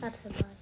That's a lie.